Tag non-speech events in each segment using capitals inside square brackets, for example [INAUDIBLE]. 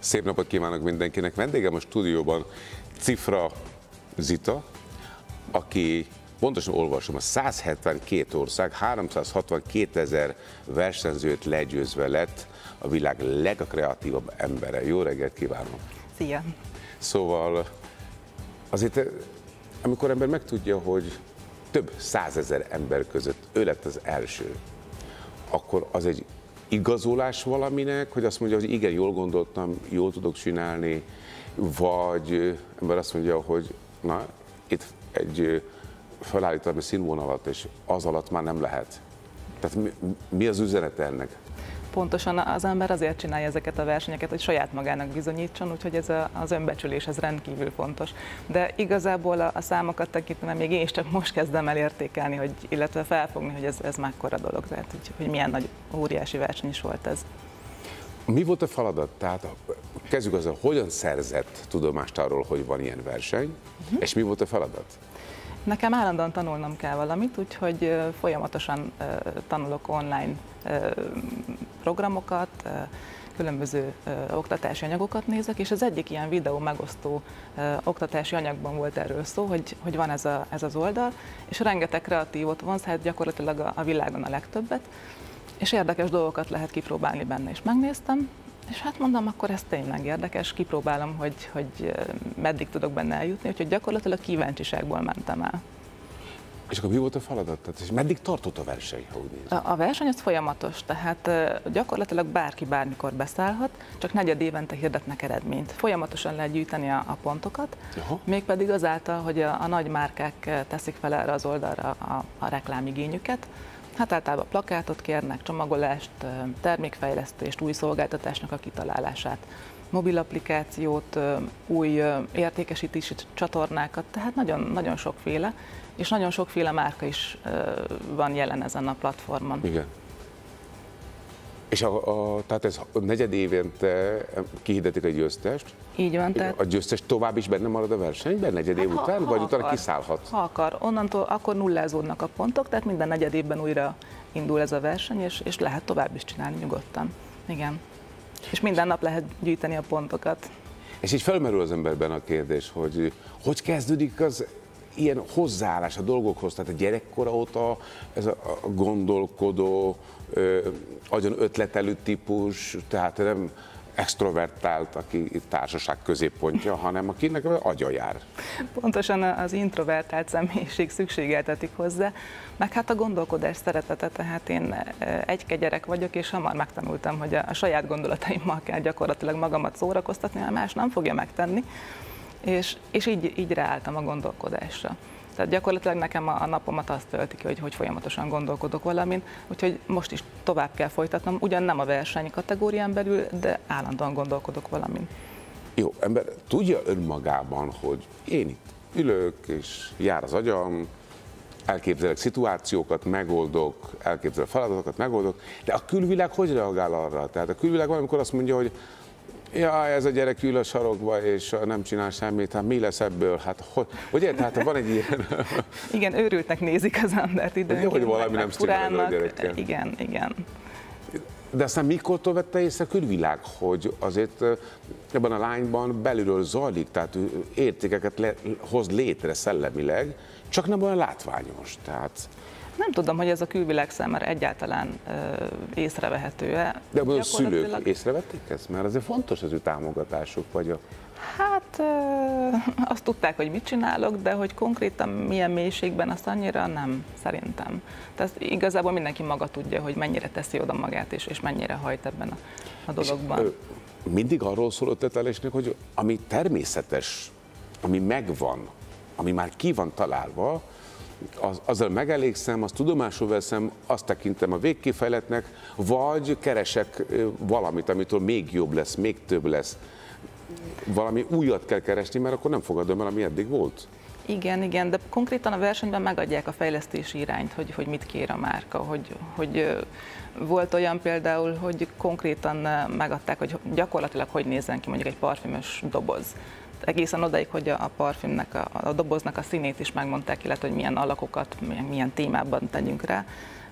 Szép napot kívánok mindenkinek. Vendégem a stúdióban Cifra Zita, aki pontosan olvasom, a 172 ország, 362 ezer versenyzőt legyőzve lett a világ legkreatívabb embere. Jó reggelt kívánok! Szia! Szóval azért, amikor ember megtudja, hogy több százezer ember között ő lett az első, akkor az egy igazolás valaminek, hogy azt mondja, hogy igen, jól gondoltam, jól tudok csinálni, vagy ember azt mondja, hogy na, itt egy felállítani színvonalat, és az alatt már nem lehet. Tehát mi, mi az üzenet ennek? Pontosan az ember azért csinálja ezeket a versenyeket, hogy saját magának bizonyítson, úgyhogy ez a, az önbecsülés ez rendkívül fontos. De igazából a, a számokat tekintve még én is csak most kezdem el értékelni, hogy, illetve felfogni, hogy ez, ez mekkora dolog, tehát hogy, hogy milyen nagy óriási verseny is volt ez. Mi volt a feladat? Tehát kezdjük azzal, hogyan szerzett tudomást arról, hogy van ilyen verseny, uh-huh. és mi volt a feladat? Nekem állandóan tanulnom kell valamit, úgyhogy folyamatosan tanulok online programokat, különböző oktatási anyagokat nézek, és az egyik ilyen videó megosztó oktatási anyagban volt erről szó, hogy, hogy van ez, a, ez az oldal, és rengeteg kreatívot van, hát gyakorlatilag a, a világon a legtöbbet, és érdekes dolgokat lehet kipróbálni benne, és megnéztem, és hát mondom, akkor ez tényleg érdekes, kipróbálom, hogy, hogy meddig tudok benne eljutni, úgyhogy gyakorlatilag kíváncsiságból mentem el. És akkor mi volt a feladat? Tehát, és meddig tartott a verseny, ha úgy A, a verseny az folyamatos, tehát gyakorlatilag bárki bármikor beszállhat, csak negyed évente hirdetnek eredményt. Folyamatosan lehet gyűjteni a, a pontokat, Aha. mégpedig azáltal, hogy a, a nagy márkák teszik fel erre az oldalra a, a reklámigényüket, Hát általában plakátot kérnek, csomagolást, termékfejlesztést, új szolgáltatásnak a kitalálását, mobil applikációt, új értékesítési csatornákat, tehát nagyon, nagyon sokféle, és nagyon sokféle márka is van jelen ezen a platformon. Igen. És a, a, tehát ez negyed évente kihirdetik egy győztest? Így van. Tehát... A győztes tovább is benne marad a versenyben negyed év hát, ha, után, ha vagy utána kiszállhat? Ha akar. Onnantól akkor nullázódnak a pontok, tehát minden negyed évben újra indul ez a verseny, és, és lehet tovább is csinálni nyugodtan. Igen. És minden nap lehet gyűjteni a pontokat. És így felmerül az emberben a kérdés, hogy hogy kezdődik az ilyen hozzáállás a dolgokhoz, tehát a gyerekkora óta ez a gondolkodó, agyon ötletelő típus, tehát nem extrovertált, aki társaság középpontja, hanem akinek agya jár. Pontosan az introvertált személyiség szükségeltetik hozzá, meg hát a gondolkodás szeretete, tehát én egy gyerek vagyok, és hamar megtanultam, hogy a saját gondolataimmal kell gyakorlatilag magamat szórakoztatni, mert más nem fogja megtenni, és, és így, így ráálltam a gondolkodásra. Tehát gyakorlatilag nekem a, napomat azt tölti ki, hogy, hogy folyamatosan gondolkodok valamin, úgyhogy most is tovább kell folytatnom, ugyan nem a verseny kategórián belül, de állandóan gondolkodok valamin. Jó, ember tudja önmagában, hogy én itt ülök, és jár az agyam, elképzelek szituációkat, megoldok, elképzelek feladatokat, megoldok, de a külvilág hogy reagál arra? Tehát a külvilág valamikor azt mondja, hogy Ja, ez a gyerek ül a sarokba, és nem csinál semmit, hát mi lesz ebből? Hát, hogy, ugye, tehát van egy ilyen... [LAUGHS] Igen, őrültnek nézik az embert időnként. hogy valami nem stimmel a gyerekkel. Igen, igen. De aztán mikor vette észre a külvilág, hogy azért ebben a lányban belülről zajlik, tehát értékeket le, hoz létre szellemileg, csak nem olyan látványos. Tehát nem tudom, hogy ez a külvilág számára egyáltalán észrevehető-e. De a szülők észrevették ezt? Mert azért fontos az ő támogatásuk, vagy a... Hát [LAUGHS] azt tudták, hogy mit csinálok, de hogy konkrétan milyen mélységben, azt annyira nem, szerintem. Tehát igazából mindenki maga tudja, hogy mennyire teszi oda magát, és, és mennyire hajt ebben a, a dologban. És, ö, mindig arról szól a tetelésnek, hogy ami természetes, ami megvan, ami már ki van találva, az, azzal megelégszem, azt tudomásul veszem, azt tekintem a végkifejletnek, vagy keresek valamit, amitől még jobb lesz, még több lesz. Valami újat kell keresni, mert akkor nem fogadom el, ami eddig volt. Igen, igen, de konkrétan a versenyben megadják a fejlesztési irányt, hogy, hogy mit kér a márka, hogy, hogy volt olyan például, hogy konkrétan megadták, hogy gyakorlatilag hogy nézzen ki mondjuk egy parfümös doboz egészen odaig, hogy a parfümnek, a, a doboznak a színét is megmondták, illetve hogy milyen alakokat, milyen, milyen témában tegyünk rá.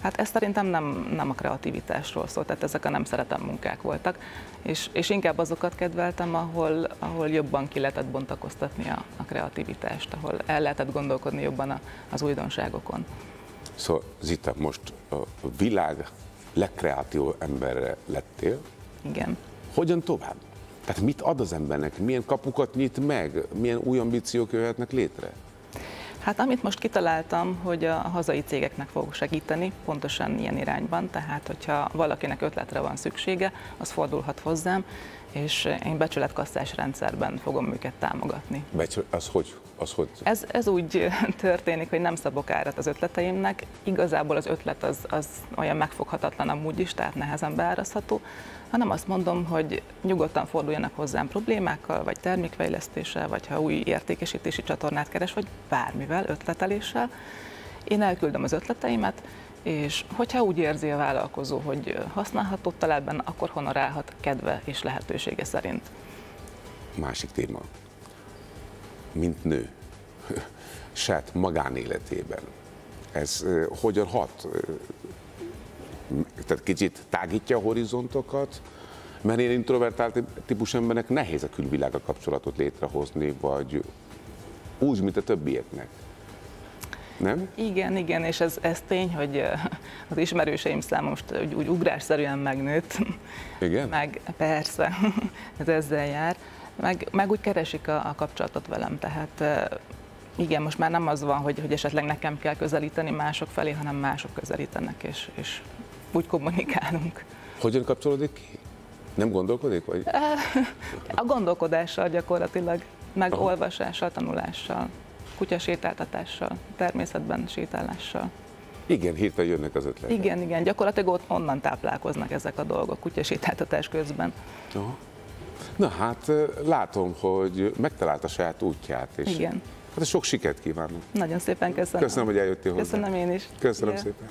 Hát ez szerintem nem, nem a kreativitásról szól, tehát ezek a nem szeretem munkák voltak, és, és inkább azokat kedveltem, ahol, ahol jobban ki lehetett bontakoztatni a, a kreativitást, ahol el lehetett gondolkodni jobban a, az újdonságokon. Szóval Zita, most a világ legkreatív emberre lettél. Igen. Hogyan tovább? Tehát mit ad az embernek? Milyen kapukat nyit meg? Milyen új ambíciók jöhetnek létre? Hát amit most kitaláltam, hogy a hazai cégeknek fogok segíteni, pontosan ilyen irányban, tehát hogyha valakinek ötletre van szüksége, az fordulhat hozzám, és én becsületkasszás rendszerben fogom őket támogatni. Becsület, az hogy? Az hogy? Ez, ez úgy [LAUGHS] történik, hogy nem szabok árat az ötleteimnek. Igazából az ötlet az, az olyan megfoghatatlan amúgy is, tehát nehezen beárazható, hanem azt mondom, hogy nyugodtan forduljanak hozzám problémákkal, vagy termékfejlesztéssel, vagy ha új értékesítési csatornát keres, vagy bármivel, ötleteléssel. Én elküldöm az ötleteimet, és hogyha úgy érzi a vállalkozó, hogy használható találban, akkor honorálhat kedve és lehetősége szerint. Másik téma. Mint nő, [LAUGHS] saját magánéletében, ez hogyan hat? Tehát kicsit tágítja a horizontokat, mert én introvertált típus embernek nehéz a külvilága kapcsolatot létrehozni, vagy úgy, mint a többieknek. Nem? Igen, igen, és ez, ez tény, hogy az ismerőseim száma most úgy, úgy ugrásszerűen megnőtt. Igen? Meg persze, [LAUGHS] ez ezzel jár. Meg, meg úgy keresik a, a kapcsolatot velem, tehát igen, most már nem az van, hogy, hogy esetleg nekem kell közelíteni mások felé, hanem mások közelítenek, és, és úgy kommunikálunk. Hogyan kapcsolódik ki? Nem gondolkodik? Vagy? [LAUGHS] A gondolkodással gyakorlatilag, meg Aha. olvasással, tanulással kutyasétáltatással, természetben sétálással. Igen, hirtelen jönnek az ötletek. Igen, igen, gyakorlatilag ott onnan táplálkoznak ezek a dolgok kutyasétáltatás közben. Aha. Na hát látom, hogy megtalálta a saját útját. És igen. Hát sok sikert kívánok. Nagyon szépen köszönöm. Köszönöm, hogy eljöttél hozzá. Köszönöm én is. Köszönöm Igen. szépen.